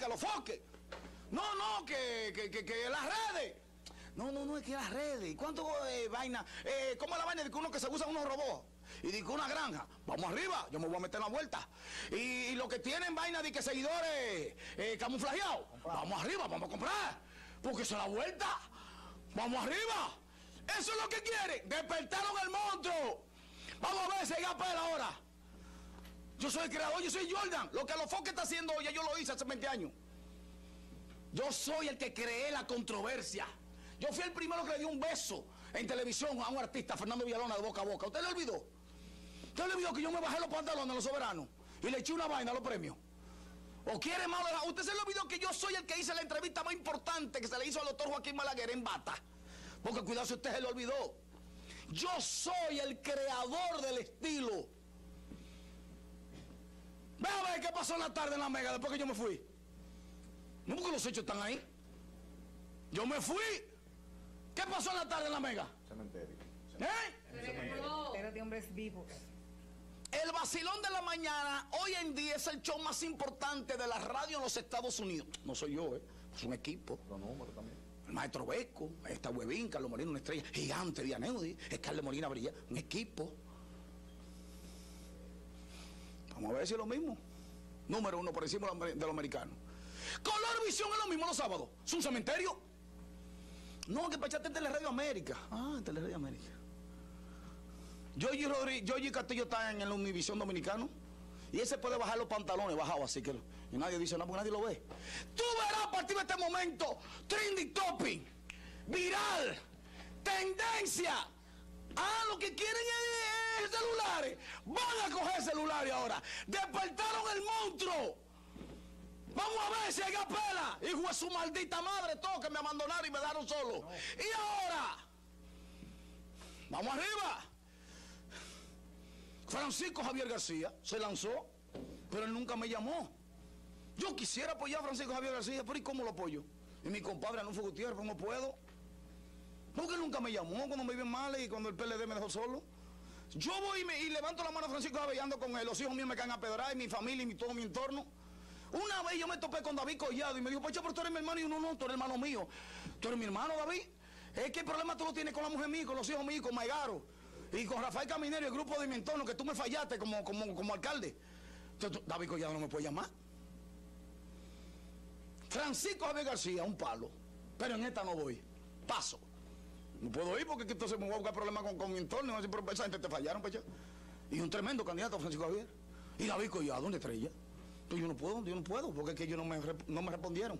que los foques. No, no, que, que, que, que las redes. No, no, no, es que las redes. ¿Cuánto eh, vaina? Eh, ¿Cómo es la vaina de que uno que se usa unos robots? Y de que una granja. Vamos arriba, yo me voy a meter en la vuelta. Y, y los que tienen vaina de que seguidores eh, camuflajeados. Vamos arriba, vamos a comprar. Porque es la vuelta. Vamos arriba. Eso es lo que quieren. Despertaron el monstruo. Vamos a ver si hay apel ahora. Yo soy el creador, yo soy Jordan. Lo que los foques está haciendo hoy, yo lo hice hace 20 años. Yo soy el que creé la controversia. Yo fui el primero que le dio un beso en televisión a un artista, Fernando Villalona, de boca a boca. ¿Usted le olvidó? ¿Usted le olvidó que yo me bajé los pantalones a los soberanos y le eché una vaina a los premios? ¿O quiere más? ¿Usted se le olvidó que yo soy el que hice la entrevista más importante que se le hizo al doctor Joaquín Malaguer en bata? Porque cuidado si usted se le olvidó. Yo soy el creador del estilo. Qué pasó en la tarde en la mega después que yo me fui. No, porque los hechos están ahí. Yo me fui. ¿Qué pasó en la tarde en la mega? Cementerio. ¿Eh? Era de hombres vivos. El vacilón de la mañana hoy en día es el show más importante de la radio en los Estados Unidos. No soy yo, ¿eh? es un equipo. Los números también. El maestro Beco, está Huevín, Carlos Molina, una estrella gigante, Dianeudi, es Carlos Molina Brilla, un equipo. Vamos a ver si es lo mismo. Número uno por encima de los americanos. Color Visión es lo mismo los sábados. ¿Es un cementerio? No, que para echarte en Teleradio América. Ah, en Teleradio América. Yoyi Rodríguez, Castillo está en el Univisión Dominicano. Y ese puede bajar los pantalones bajado así que y nadie dice nada porque nadie lo ve. Tú verás a partir de este momento trending topping, viral, tendencia. Ah, lo que quieren es celulares. Van a coger celulares ahora. Despertaron el monstruo. Vamos a ver si hay pela. Hijo de su maldita madre, todo que me abandonaron y me dejaron solo. Y ahora, vamos arriba. Francisco Javier García se lanzó, pero él nunca me llamó. Yo quisiera apoyar a Francisco Javier García, pero ¿y cómo lo apoyo? Y mi compadre Anulfo Gutiérrez, no puedo. Porque nunca me llamó cuando me iban mal y cuando el PLD me dejó solo. Yo voy y, levanto la mano a Francisco Javier y ando con. Los hijos míos me caen a pedrar y mi familia y mi, todo mi entorno. Una vez yo me topé con David Collado y me dijo, Pacho, pero tú eres mi hermano. Y yo, no, no, tú eres hermano mío. Tú eres mi hermano, David. Es que el problema tú lo tienes con la mujer mía, con los hijos míos, con Maigaro. Y con Rafael Caminero y el grupo de mi entorno, que tú me fallaste como, como, como alcalde. Entonces, David Collado no me puede llamar. Francisco Javier García, un palo. Pero en esta no voy. Paso. No puedo ir porque entonces me voy a buscar problemas con, con mi entorno. Y pero esa gente te fallaron, Pacho. Y un tremendo candidato, Francisco Javier. Y David Collado, una estrella. Entonces yo no puedo, yo no puedo, porque es que ellos no me, no me respondieron.